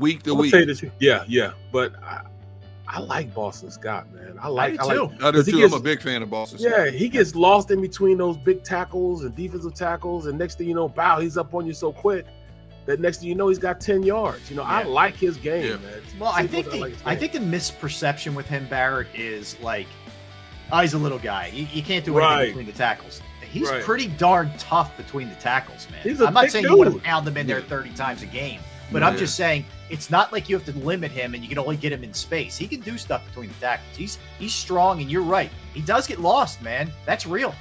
week to I'm week. gonna say this, yeah, yeah, but I, I like Boston Scott, man. I like, do I, too. like, I do 'cause he too. gets- I'm a big fan of Boston. yeah, he gets lost in between those big tackles and defensive tackles, and next thing you know, bow, he's up on you so quick that next thing you know, he's got ten yards. You know, I like his game, Yeah. man. Well, I think as the, like I think the misperception with him, Barrett, is like, oh, he's a little guy. You, you can't do anything Right. between the tackles. He's Right. pretty darn tough between the tackles, man. He's a I'm not big saying you want to dude. pound him in there 30 times a game, but I'm just saying it's not like you have to limit him and you can only get him in space. He can do stuff between the tackles. He's he's strong, and you're right. He does get lost, man. That's real.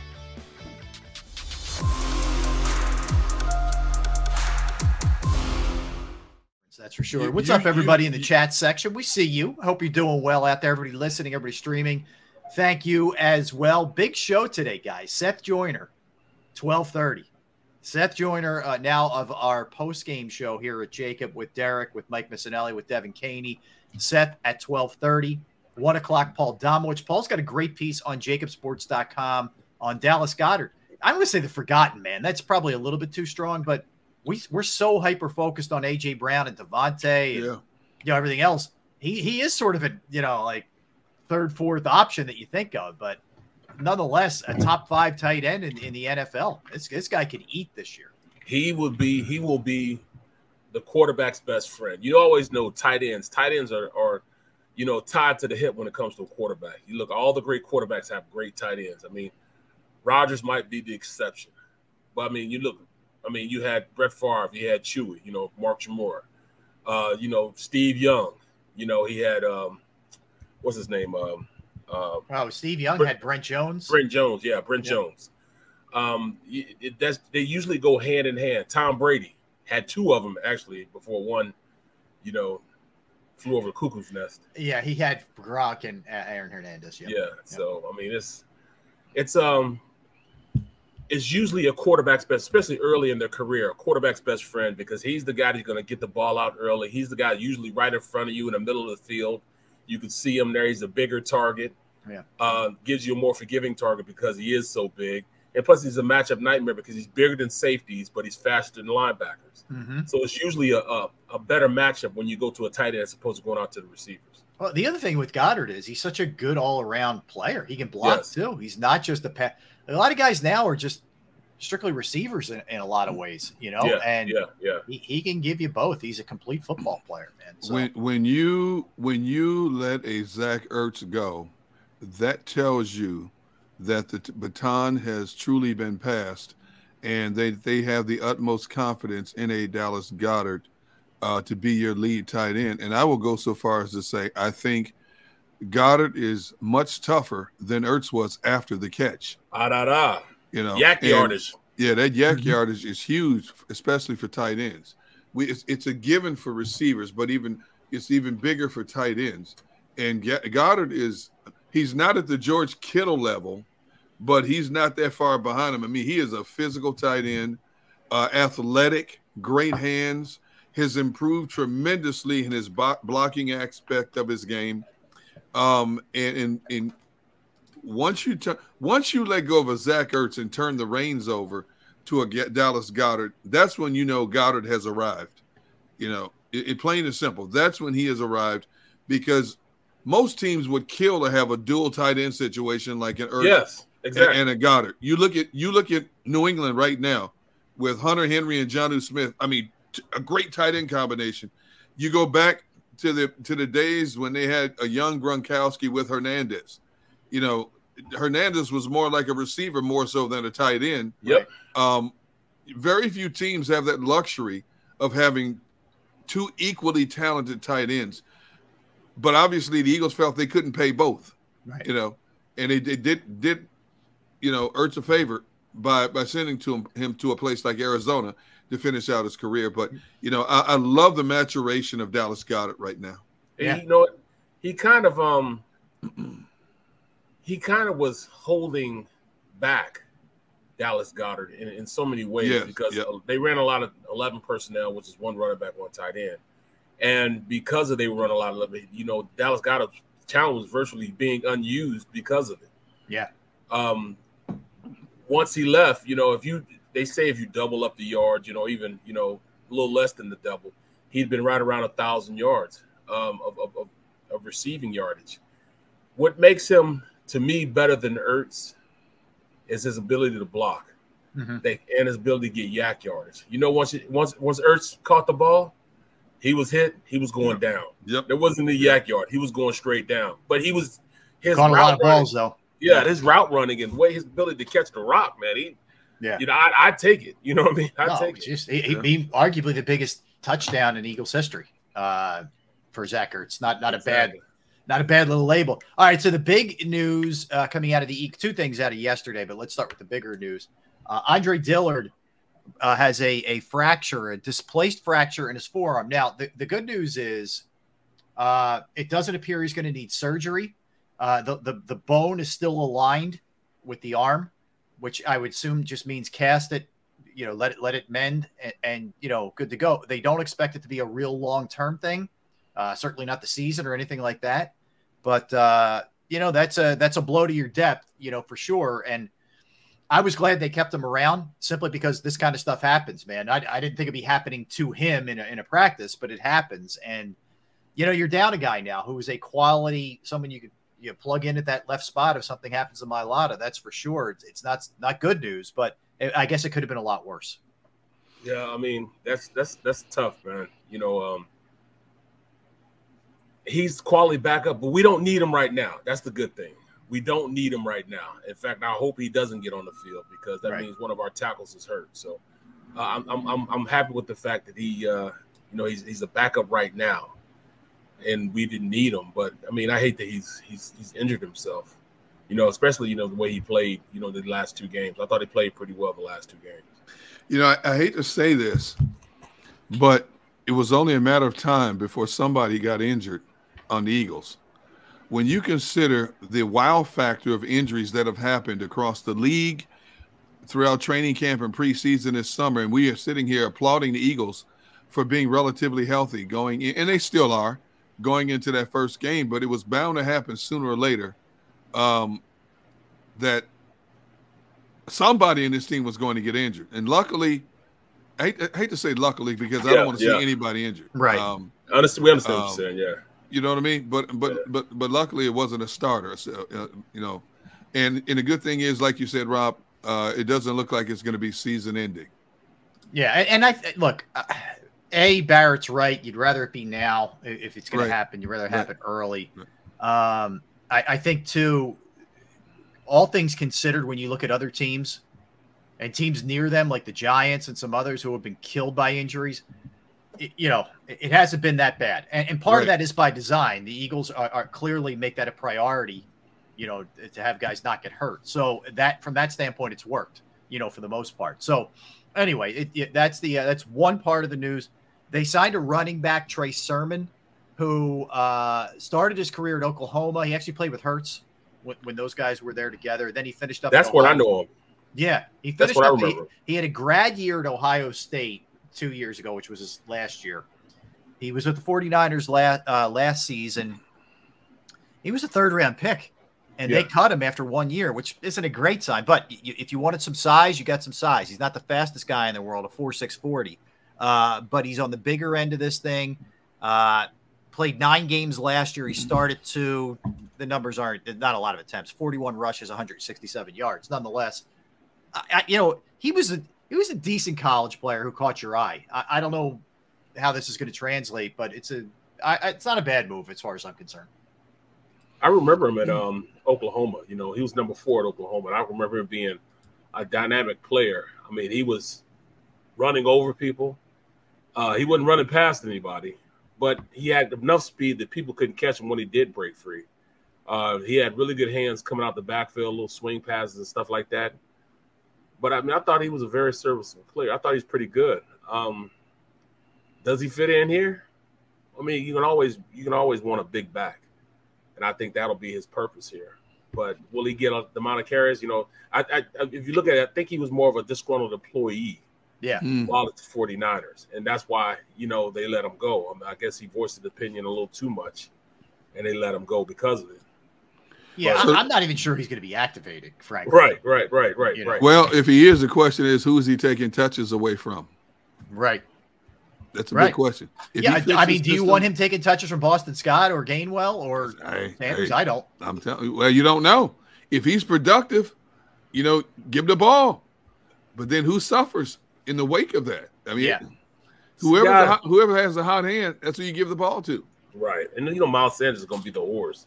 That's for sure. You- What's you- up, everybody you- in the chat section? We see you. I hope you're doing well out there. Everybody listening, everybody streaming. Thank you as well. Big show today, guys. Seth Joyner, twelve thirty. Seth Joyner, uh, now of our post game show here at JAKIB with Derrick, with Mike Missanelli, with Devan Kaney. Seth at twelve thirty. One o'clock, Paul Domowitch. Paul's got a great piece on jakibsports.com on Dallas Goedert. I'm going to say the forgotten man. That's probably a little bit too strong, but we, we're so hyper focused on AJ Brown and DeVonta and Yeah. you know everything else. He he is sort of a you know like third fourth option that you think of, but nonetheless a top five tight end in, in the NFL. This this guy can eat this year. he would be he will be the quarterback's best friend. You always know tight ends. Tight ends are are you know tied to the hip when it comes to a quarterback. You look, all the great quarterbacks have great tight ends. I mean, Rodgers might be the exception, but I mean, you look. I mean, you had Brett Favre, you had Chewy, you know, Mark Chmura, uh, you know, Steve Young, you know, he had um, what's his name, um, uh, Oh, Steve Young Brent- had Brent Jones. Brent Jones, yeah, Brent Yeah. Jones. Um, it, it- that's they usually go hand in hand. Tom Brady had two of them actually before one, you know, flew over the cuckoo's nest. Yeah, he had Gronk and uh, Aaron Hernandez. Yeah. So I mean, it's it's um it's usually a quarterback's best, especially early in their career, a quarterback's best friend because he's the guy that's going to get the ball out early. He's the guy usually right in front of you in the middle of the field. You can see him there. He's a bigger target. Yeah. Uh, gives you a more forgiving target because he is so big. And plus, he's a matchup nightmare because he's bigger than safeties, but he's faster than linebackers. Mhm. So it's usually a, a, a better matchup when you go to a tight end as opposed to going out to the receivers. Well, the other thing with Goedert is he's such a good all around player. He can block Yes. too. He's not just a pass. A lot of guys now are just strictly receivers in, in a lot of ways, you know, yeah, and yeah, yeah. he, he can give you both. He's a complete football player, man. So, When when you when you let a Zach Ertz go, that tells you that the t- baton has truly been passed, and they they have the utmost confidence in a Dallas Goedert uh, to be your lead tight end. And I will go so far as to say I think Goedert is much tougher than Ertz was after the catch. Ah, da, da. You know, YAC yardage. yeah, that YAC Mhm. yardage is huge, especially for tight ends. We it's, it's a given for receivers, but even it's even bigger for tight ends. And Goedert is he's not at the George Kittle level, but he's not that far behind him. I mean, he is a physical tight end, uh, athletic, great hands. Has improved tremendously in his bo- blocking aspect of his game. Um, and and, and once you turn once you let go of a Zach Ertz and turn the reins over to a Dallas Goedert, that's when you know Goedert has arrived. You know, it, it plain and simple. That's when he has arrived because most teams would kill to have a dual tight end situation like an Ertz Yes, and, exactly. and a Goedert. You look at you look at New England right now with Hunter Henry and Jonnu Smith. I mean, t- a great tight end combination. You go back to the to the days when they had a young Gronkowski with Hernandez. You know, Hernandez was more like a receiver more so than a tight end. Yep. Um, very few teams have that luxury of having two equally talented tight ends. But obviously, the Eagles felt they couldn't pay both right. you know, and they, they did did you know Ertz a favor by by sending to him, him to a place like Arizona to finish out his career. But you know, I, I love the maturation of Dallas Goedert right now. And Yeah. you know? He kind of um he kind of was holding back Dallas Goedert in, in so many ways Yes, because yeah. they ran a lot of 11 personnel, which is one running back, one tight end. And because of they were run a lot of it, you know, Dallas Goedert's challenge was virtually being unused because of it. Yeah. Um, once he left, you know, if you they say if you double up the yards, you know, even you know a little less than the double, he'd been right around a thousand yards um, of, of, of, receiving yardage. What makes him to me better than Ertz is his ability to block mm-hmm. they, and his ability to get YAC yardage. You know, once once once Ertz caught the ball, he was hit, he was going down. Yep. There wasn't the YAC yard. He was going straight down. But he was his caught a lot of balls though. Yeah, his route running and way his ability to catch the rock, man. He yeah, you know, I I take it. You know what I mean? I no, take just, it. He, yeah. he, arguably the biggest touchdown in Eagles history uh, for Zach Ertz. Not not exactly. a bad not a bad little label. All right, so the big news uh, coming out of the two things out of yesterday, but let's start with the bigger news. Uh, Andre Dillard uh, has a, a fracture, a displaced fracture in his forearm. Now, the, the good news is uh, it doesn't appear he's going to need surgery. Uh, the, the, the bone is still aligned with the arm, which I would assume just means cast it, you know, let it let it mend and, and you know, good to go. They don't expect it to be a real long term thing. Uh, certainly not the season or anything like that. But uh, you know, that's a that's a blow to your depth, you know, for sure. And I was glad they kept him around simply because this kind of stuff happens, man. I, I didn't think it'd be happening to him in a, in a practice, but it happens. And you know, you're down a guy now who is a quality someone you could you know, plug in at that left spot if something happens to Mailata. That's for sure. It's, it's not not good news, but it, I guess it could have been a lot worse. Yeah, I mean that's that's that's tough, man. You know, um, he's quality backup, but we don't need him right now. That's the good thing. We don't need him right now. In fact, I hope he doesn't get on the field because that right. means one of our tackles is hurt. So uh, I'm, I'm I'm happy with the fact that he uh, you know he's he's a backup right now, and we didn't need him. But I mean, I hate that he's he's he's injured himself. You know, especially you know the way he played. You know, the last two games. I thought he played pretty well the last two games. You know, I, I hate to say this, but it was only a matter of time before somebody got injured on the Eagles. When you consider the wow factor of injuries that have happened across the league throughout training camp and preseason this summer, and we are sitting here applauding the Eagles for being relatively healthy going in, and they still are going into that first game, but it was bound to happen sooner or later um, that somebody in this team was going to get injured. And luckily, I hate, I hate to say luckily because I don't want to yeah. see anybody injured. Right. Um, Honestly, we understand um, what you're saying. Yeah. You know what I mean? But but but but luckily it wasn't a starter. So, uh, you know, and and the good thing is, like you said, Rob, uh, it doesn't look like it's going to be season ending. Yeah, and I look, uh, a Barrett's right. You'd rather it be now if it's going right. to happen. You'd rather it happen right. early. Right. Um, I, I think too. All things considered, when you look at other teams and teams near them, like the Giants and some others who have been killed by injuries, you know, it hasn't been that bad. And, and part right. of that is by design. The Eagles are, are, clearly make that a priority, you know, to have guys not get hurt. So that from that standpoint, it's worked, you know, for the most part. So anyway, it, it, that's the uh, that's one part of the news. They signed a running back, Trey Sermon, who uh, started his career at Oklahoma. He actually played with Hurts when, when those guys were there together. Then he finished up. That's what I know him. Yeah, he finished up. He, he had a grad year at Ohio State two years ago, which was his last year. He was with the 49ers last, uh, last season. He was a third round pick, and yeah. they cut him after one year, which isn't a great sign. But if you wanted some size, you got some size. He's not the fastest guy in the world, a 4 6 40, uh, but he's on the bigger end of this thing. Uh, played nine games last year. He started to, the numbers aren't not a lot of attempts 41 rushes, 167 yards. Nonetheless, I, you know, he was a he was a decent college player who caught your eye. I, I don't know how this is going to translate, but it's a I, it's not a bad move as far as I'm concerned. I remember him at um, Oklahoma. You know, he was number four at Oklahoma, and I remember him being a dynamic player. I mean, he was running over people. Uh, he wasn't running past anybody, but he had enough speed that people couldn't catch him when he did break free. Uh, he had really good hands coming out the backfield, little swing passes and stuff like that. But I mean, I thought he was a very serviceable player. I thought he's pretty good. Um, does he fit in here? I mean, you can always you can always want a big back, and I think that'll be his purpose here. But will he get the amount of carries? You know, I, I if you look at it, I think he was more of a disgruntled employee. Yeah. Mm. While it's 49ers. And that's why, you know, they let him go. I, mean, I guess he voiced his opinion a little too much and they let him go because of it. Yeah, so, I'm not even sure he's going to be activated, frankly. Right, right, right, right, you know? right. Well, if he is, the question is who is he taking touches away from? Right. That's a Right. big question. If yeah, I, I mean, do you system- want him taking touches from Boston Scott or Gainwell or Hey, Sanders? hey, I don't. I'm telling you. Well, you don't know if he's productive. You know, give him the ball. But then who suffers in the wake of that? I mean, Yeah. whoever the Scott- hot- whoever has a hot hand, that's who you give the ball to. Right, and you know Miles Sanders is going to be the horse.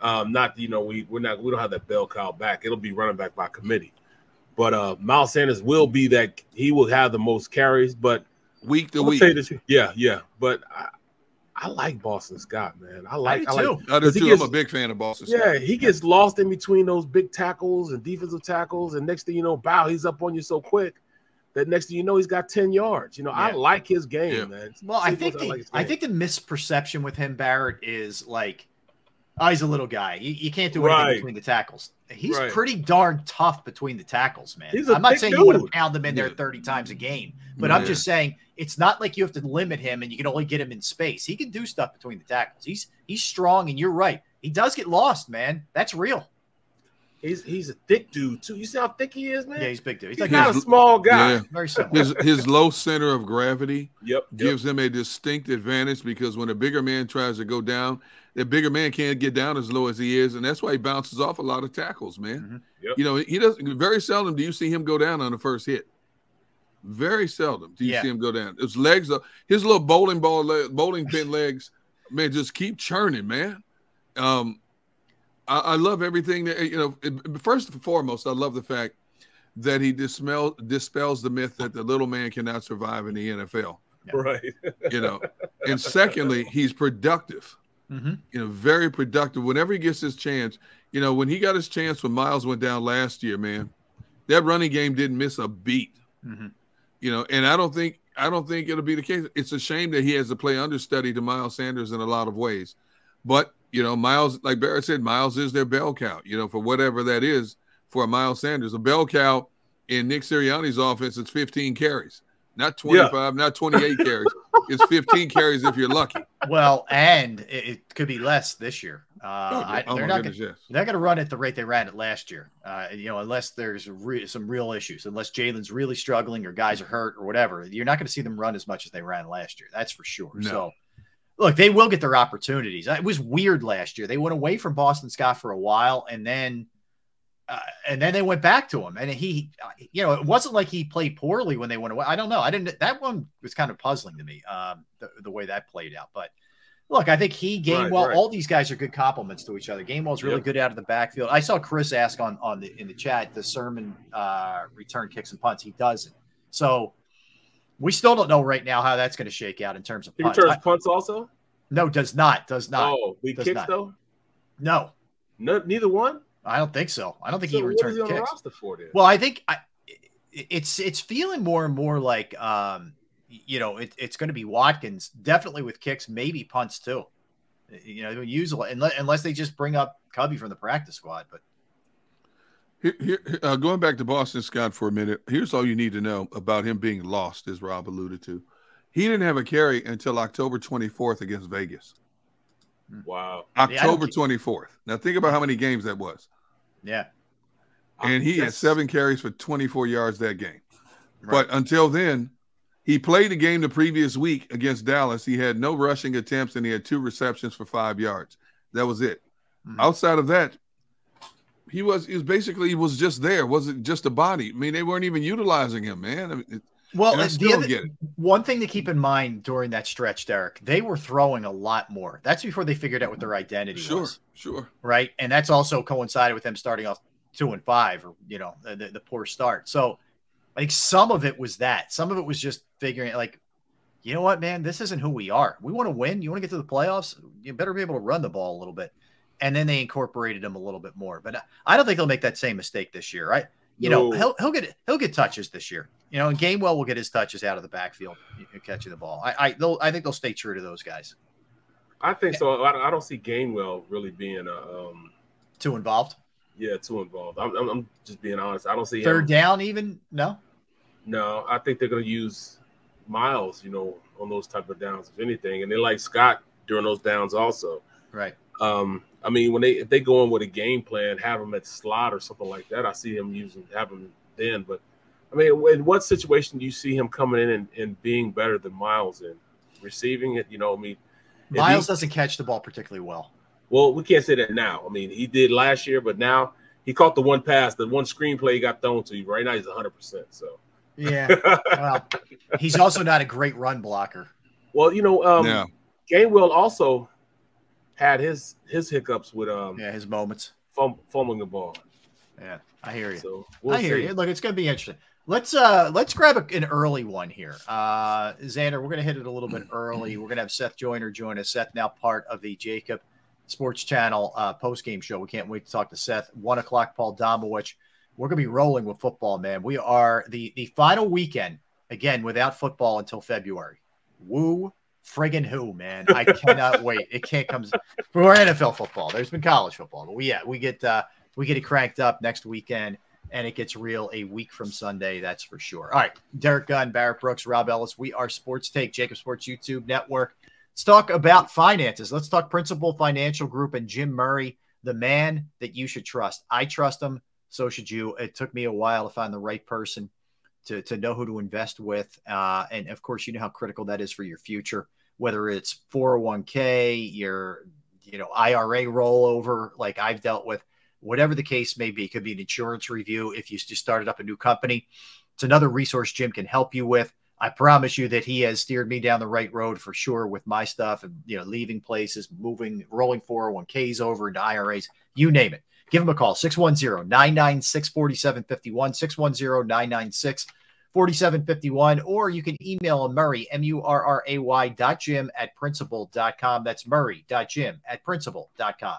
Um, not you know we we're not we don't have that bell cow back. It'll be running back by committee, but uh, Miles Sanders will be that he will have the most carries. But Week to week. tell you the truth. yeah, yeah. But I, I like Boston Scott, man. I like I I, do like too. I do 'Cause he too. gets- I'm a big fan of Boston. yeah. Scott. He gets lost in between those big tackles and defensive tackles, and next thing you know, bow, he's up on you so quick that next thing you know, he's got ten yards. You know, I like his game, Yeah. man. Well, I think as the, like I think the misperception with him, Barrett, is like, oh, he's a little guy. You, you can't do anything Right. between the tackles. He's Right. pretty darn tough between the tackles, man. He's a I'm not thick saying you want to pound him in there 30 times a game, but I'm just saying it's not like you have to limit him and you can only get him in space. He can do stuff between the tackles. He's he's strong, and you're right. He does get lost, man. That's real. he's he's a thick dude too. You see how thick he is, man. Yeah, he's big dude. He's he's like not a small guy. Yeah. very similar. His his low center of gravity Yep. yep. gives him a distinct advantage because when a bigger man tries to go down, the bigger man can't get down as low as he is, and that's why he bounces off a lot of tackles, man. Mhm. Yep. You know, he doesn't. Very seldom do you see him go down on the first hit. Very seldom do you Yeah. see him go down. His legs, are, his little bowling ball, leg, bowling pin legs, man, just keep churning, man. Um, I, I love everything that you know. First and foremost, I love the fact that he dispel, dispels the myth that the little man cannot survive in the NFL. Right. You know, and secondly, he's productive Mhm. you know, very productive. Whenever he gets his chance, you know, when he got his chance when Miles went down last year, man, that running game didn't miss a beat. Mhm. You know, and I don't think I don't think it'll be the case. It's a shame that he has to play understudy to Miles Sanders in a lot of ways. But you know, Miles, like Barrett said, Miles is their bell cow. You know, for whatever that is for Miles Sanders, a bell cow in Nick Sirianni's offense it's 15 carries, not 25, not 28 carries. It's 15 carries if you're lucky. Well, and it, it could be less this year. Uh, Oh, I, oh they're my not goodness, gonna, yes. they're going to run at the rate they ran it last year. Uh, you know, unless there's re- some real issues, unless Jalen's really struggling or guys are hurt or whatever, you're not going to see them run as much as they ran last year. That's for sure. No. So, look, they will get their opportunities. It was weird last year. They went away from Boston Scott for a while, and then. Uh, and then they went back to him, and he, you know, it wasn't like he played poorly when they went away. I don't know. I didn't. That one was kind of puzzling to me, um, the, the way that played out. But look, I think he, Gainwell, Right, right. all these guys are good compliments to each other. game Gainwell's really Yep. good out of the backfield. I saw Chris ask on on the in the chat the Sermon uh, return kicks and punts. He doesn't. So we still don't know right now how that's going to shake out in terms of He punts. returns I- punts also. no, does not. Does not. oh, does kicks not. though. No, No, neither one. I don't think so. I don't think So he what is returns he the kicks. roster for then? Well, I think I, it's it's feeling more and more like um, you know it, it's going to be Watkins definitely with kicks, maybe punts too. You know, use unless, unless they just bring up Covey from the practice squad. But Here, here, uh, going back to Boston Scott for a minute, here's all you need to know about him being lost, as Rob alluded to. He didn't have a carry until October 24th against Vegas. wow. October keep- 24th. Now think about how many games that was. Yeah, And he had seven carries for 24 yards that game. Right. But until then, he played the game the previous week against Dallas. He had no rushing attempts and he had two receptions for five yards. That was it. Mhm. Outside of that, he was he was basically he was just there. Wasn't just a body. I mean, they weren't even utilizing him, man. I mean, it, well, the other, one thing to keep in mind during that stretch, Derrick, they were throwing a lot more. That's before they figured out what their identity Sure, was. sure. right? And that's also coincided with them starting off two and five, or you know, the, the, poor start. So I think some of it was that. Some of it was just figuring like, you know what, man, this isn't who we are. We want to win. You want to get to the playoffs. You better be able to run the ball a little bit. And then they incorporated him a little bit more. But I- I don't think they'll make that same mistake this year, right? You know, he'll he'll get he'll get touches this year. You know, and Gainwell will get his touches out of the backfield, catching the ball. I I, they'll, I think they'll stay true to those guys. I think so. I, I don't see Gainwell really being a um, Too involved. yeah too involved. I'm, I'm, I'm just being honest. I don't see Third him. down, even no. No, I think they're going to use Miles, you know, on those type of downs, if anything, and they like Scott during those downs also. Right. Um, I mean, when they if they go in with a game plan, have him at slot or something like that, I see him using have him then. But I mean, in what situation do you see him coming in and, and being better than Miles in receiving it? You know, I mean, Miles doesn't catch the ball particularly well. Well, we can't say that now. I mean, he did last year, but now he caught the one pass, the one screenplay he got thrown to you. Right now, he's 100. percent So yeah, well, he's also not a great run blocker. Well, you know, um, yeah. Gainwell also had his his hiccups with um yeah his moments fum- fumbling the ball. Yeah, I hear you. So we'll I hear see. you. Look, it's going to be interesting. Let's uh let's grab a, an early one here. Uh Xander, we're gonna hit it a little bit early. We're gonna have Seth Joyner join us. Seth now part of the JAKIB Sports Channel uh post game show. We can't wait to talk to Seth. One o'clock, Paul Domowitch. We're gonna be rolling with football, man. We are the the final weekend again without football until February. Woo friggin' who, man. I cannot wait. It can't come for NFL football. There's been college football, but we yeah, we get uh we get it cranked up next weekend and it gets real a week from Sunday. That's for sure. All right. Derrick Gunn, Barrett Brooks, Rob Ellis. We are Sports Take, JAKIB Sports YouTube Network. Let's talk about finances. Let's talk Principal Financial Group and Jim Murray, the man that you should trust. I trust him. So should you. It took me a while to find the right person to, to know who to invest with. Uh, and of course, you know how critical that is for your future, whether it's 401k, your you know IRA rollover, like I've dealt with whatever the case may be. It could be an insurance review if you just started up a new company. It's another resource Jim can help you with. I promise you that he has steered me down the right road for sure with my stuff and you know leaving places, moving, rolling 401ks over into IRAs, you name it. Give him a call 610-996-4751, 610-996-4751 or you can email Murray M U R R A Y dot Jim at principal.com. That's Murray dot Jim at principal.com.